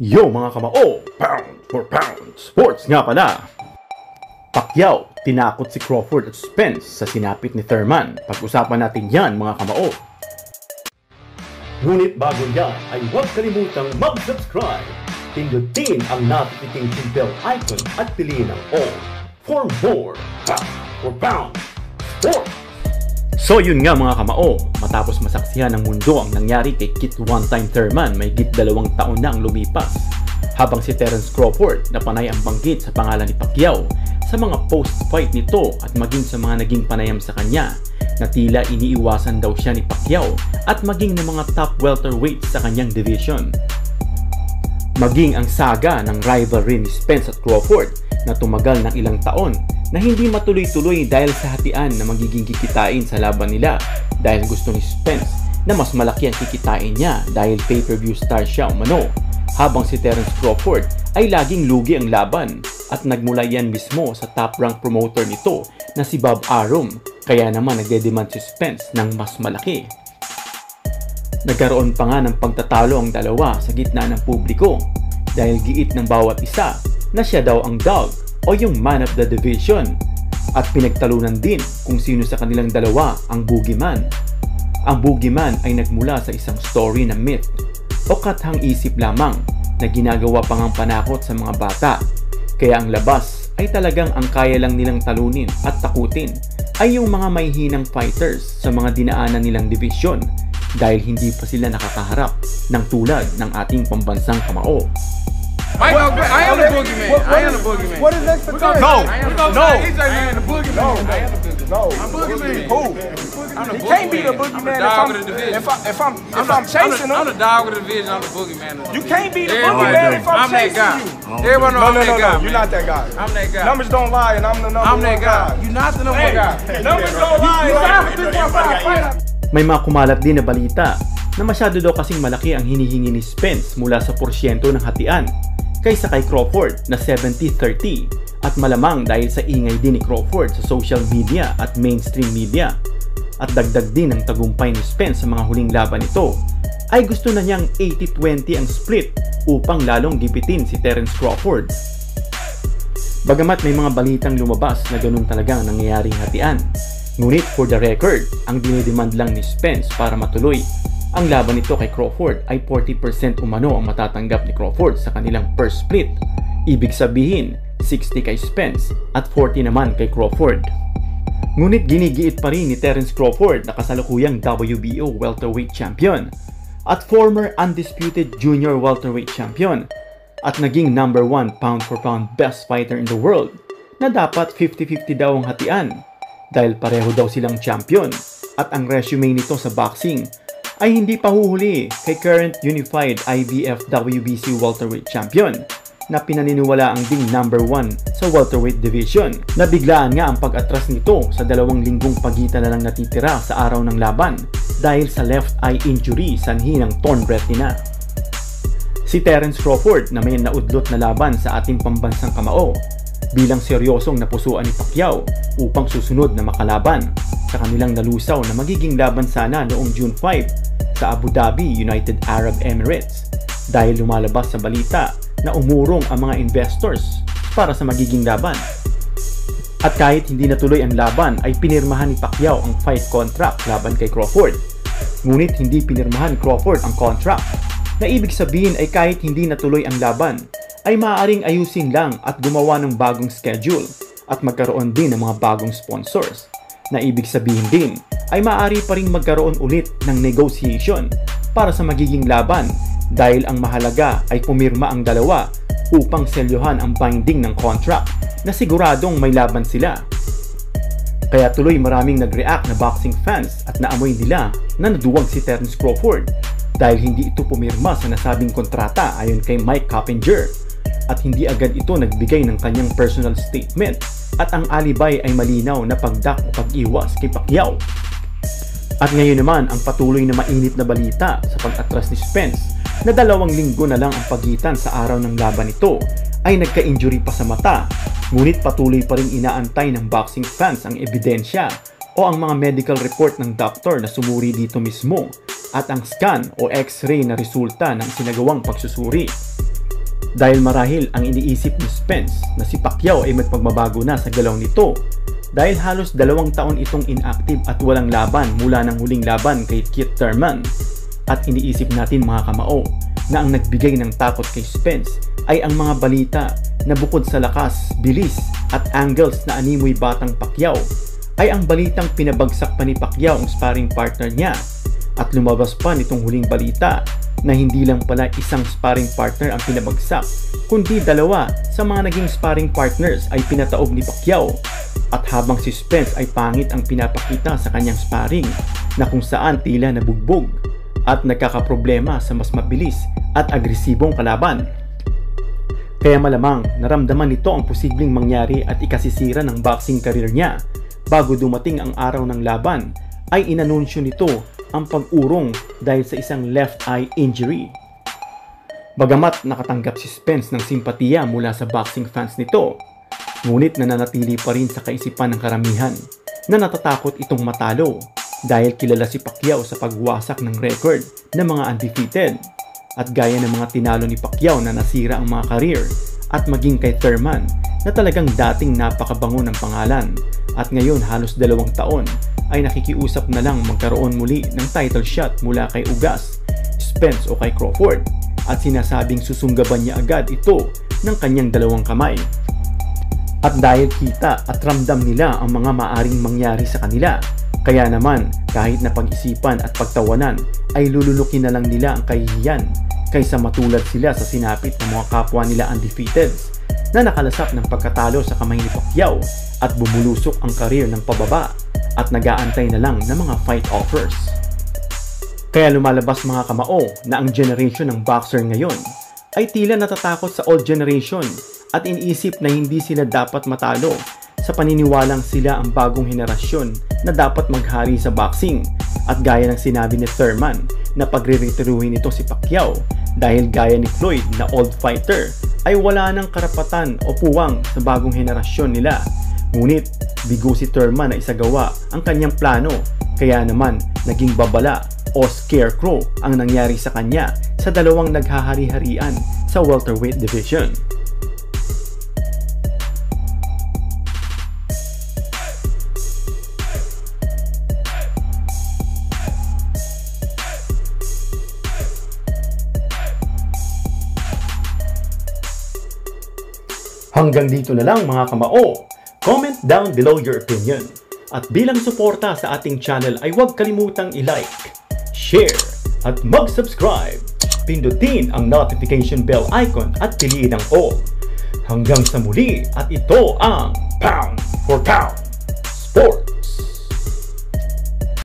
Yo mga kamao, pound for pound, sports nga pala. Pacquiao, tinakot si Crawford at Spence sa sinapit ni Thurman. Pag-usapan natin yan mga kamao. Ngunit bago yan ay huwag kalimutang mag-subscribe. Pindutin ang notification bell icon at piliin ang all for more pound for pound sports. So yun nga mga kamao, matapos masaksihan ng mundo ang nangyari kay Kit One-Time Thurman may git dalawang taon na ang lumipas. Habang si Terence Crawford na panay ang banggit sa pangalan ni Pacquiao sa mga post-fight nito at maging sa mga naging panayam sa kanya na tila iniiwasan daw siya ni Pacquiao at maging ng mga top welterweights sa kanyang division. Maging ang saga ng rivalry ni Spence at Crawford na tumagal ng ilang taon na hindi matuloy-tuloy dahil sa hatian na magiging kikitain sa laban nila dahil gusto ni Spence na mas malaki ang kikitain niya dahil pay-per-view star siya umano. Habang si Terence Crawford ay laging lugi ang laban at nagmula yan mismo sa top-rank promoter nito na si Bob Arum. Kaya naman nagdedemand si Spence ng mas malaki. Nagkaroon pa nga ng pagtatalo ang dalawa sa gitna ng publiko dahil giit ng bawat isa na siya daw ang dog o yung man of the division at pinagtalunan din kung sino sa kanilang dalawa ang boogeyman. Ang boogeyman ay nagmula sa isang story na myth o kathang isip lamang na ginagawa pang ang panakot sa mga bata. Kaya ang labas ay talagang ang kaya lang nilang talunin at takutin ay yung mga may hinang fighters sa mga dinaanan nilang division dahil hindi pa sila nakakaharap ng tulad ng ating pambansang kamao. Mike, well, I am the boogeyman. What, what I am the boogeyman. What is next to Terrence? No, no, he's just man, the boogeyman. No, I am the boogeyman. no. I'm boogeyman. Who? I'm the He can't be the boogeyman. boogeyman I'm the if I'm, of the division. if, I, if I'm if I'm, chasing I'm the, I'm him. the dog of the division. I'm the boogeyman. of the You can't be the Everybody boogeyman if I'm, I'm that chasing guy. you. Everyone know No, I'm no, that no, guy. no. You're not that guy. I'm that guy. Numbers don't lie, and I'm the number I'm that one guy. You're not the number Hey, one guy. numbers don't lie. You and signed I'm- for 3.5 fight. May mga kumalat din na balita na masyado daw kasing malaki ang hinihingi ni Spence mula sa porsyento ng hatian kaysa kay Crawford na 70-30 at malamang dahil sa ingay din ni Crawford sa social media at mainstream media at dagdag din ng tagumpay ni Spence sa mga huling laban nito ay gusto na niyang 80-20 ang split upang lalong gipitin si Terence Crawford. Bagamat may mga balitang lumabas na ganun talaga ang nangyayaring hatian. Ngunit for the record, ang dinidemand lang ni Spence para matuloy ang laban nito kay Crawford ay 40% umano ang matatanggap ni Crawford sa kanilang first split. Ibig sabihin, 60 kay Spence at 40 naman kay Crawford. Ngunit ginigiit pa rin ni Terence Crawford na kasalukuyang WBO welterweight champion at former undisputed junior welterweight champion at naging number 1 pound for pound best fighter in the world na dapat 50-50 daw ang hatian dahil pareho daw silang champion at ang resume nito sa boxing ay hindi pa huhuli kay current unified IBF WBC welterweight champion na pinaniniwala ang ding number 1 sa welterweight division. Nabiglaan nga ang pag-atras nito sa dalawang linggong pagitan na lang natitira sa araw ng laban dahil sa left eye injury sanhi ng torn retina. Si Terence Crawford na may naudlot na laban sa ating pambansang kamao bilang seryosong napusuan ni Pacquiao upang susunod na makalaban sa kanilang nalusaw na magiging laban sana noong June 5 sa Abu Dhabi, United Arab Emirates dahil lumalabas sa balita na umurong ang mga investors para sa magiging laban. At kahit hindi natuloy ang laban ay pinirmahan ni Pacquiao ang fight contract laban kay Crawford. Ngunit hindi pinirmahan ni Crawford ang contract na ibig sabihin ay kahit hindi natuloy ang laban ay maaaring ayusin lang at gumawa ng bagong schedule at magkaroon din ng mga bagong sponsors na ibig sabihin din ay maaari pa rin magkaroon ulit ng negotiation para sa magiging laban dahil ang mahalaga ay pumirma ang dalawa upang selyohan ang binding ng contract na siguradong may laban sila. Kaya tuloy maraming nag-react na boxing fans at naamoy nila na naduwag si Terence Crawford dahil hindi ito pumirma sa nasabing kontrata ayon kay Mike Coppinger at hindi agad ito nagbigay ng kanyang personal statement at ang alibay ay malinaw na pagdak o pag-iwas kay Pacquiao. At ngayon naman ang patuloy na mainit na balita sa pag-atras ni Spence na dalawang linggo na lang ang pagitan sa araw ng laban nito ay nagka-injury pa sa mata ngunit patuloy pa rin inaantay ng boxing fans ang ebidensya o ang mga medical report ng doktor na sumuri dito mismo at ang scan o x-ray na resulta ng sinagawang pagsusuri. Dahil marahil ang iniisip ni Spence na si Pacquiao ay magpagbabago na sa galaw nito dahil halos dalawang taon itong inactive at walang laban mula ng huling laban kay Keith Thurman. At iniisip natin mga kamao na ang nagbigay ng takot kay Spence ay ang mga balita na bukod sa lakas, bilis at angles na animoy batang Pacquiao ay ang balitang pinabagsak pa ni Pacquiao ang sparring partner niya at lumabas pa nitong huling balita na hindi lang pala isang sparring partner ang pinabagsak, kundi dalawa sa mga naging sparring partners ay pinataob ni Pacquiao. At habang si Spence ay pangit ang pinapakita sa kanyang sparring na kung saan tila nabugbog at nagkakaproblema sa mas mabilis at agresibong kalaban. Kaya malamang naramdaman nito ang posibleng mangyari at ikasisira ng boxing career niya bago dumating ang araw ng laban ay inanunsyo nito ang pag-urong dahil sa isang left eye injury. Bagamat nakatanggap si Spence ng simpatiya mula sa boxing fans nito, ngunit nananatili pa rin sa kaisipan ng karamihan na natatakot itong matalo dahil kilala si Pacquiao sa pagwasak ng record ng mga undefeated at gaya ng mga tinalo ni Pacquiao na nasira ang mga career at maging kay Thurman na talagang dating napakabango ng pangalan at ngayon halos dalawang taon ay nakikiusap na lang magkaroon muli ng title shot mula kay Ugas, Spence o kay Crawford at sinasabing susunggaban niya agad ito ng kanyang dalawang kamay. At dahil kita at ramdam nila ang mga maaring mangyari sa kanila, kaya naman kahit na pag-isipan at pagtawanan ay lululukin na lang nila ang kahihiyan kaysa matulad sila sa sinapit ng mga kapwa nila undefeated na nakalasap ng pagkatalo sa kamay ni Pacquiao at bumulusok ang karir ng pababa at nagaantay na lang ng mga fight offers. Kaya lumalabas mga kamao na ang generation ng boxer ngayon ay tila natatakot sa old generation at iniisip na hindi sila dapat matalo sa paniniwalang sila ang bagong henerasyon na dapat maghari sa boxing at gaya ng sinabi ni Thurman na pagre-retiruhin nito si Pacquiao dahil gaya ni Floyd na old fighter ay wala ng karapatan o puwang sa bagong henerasyon nila Ngunit bigo si Thurman na isagawa ang kanyang plano kaya naman naging babala o scarecrow ang nangyari sa kanya sa dalawang naghahari-harian sa welterweight division. Hanggang dito na lang mga kamao. Comment down below your opinion. At bilang suporta sa ating channel ay huwag kalimutang i-like, share, at mag-subscribe. Pindutin ang notification bell icon at piliin ang all. Hanggang sa muli at ito ang Pound for Pound Sports.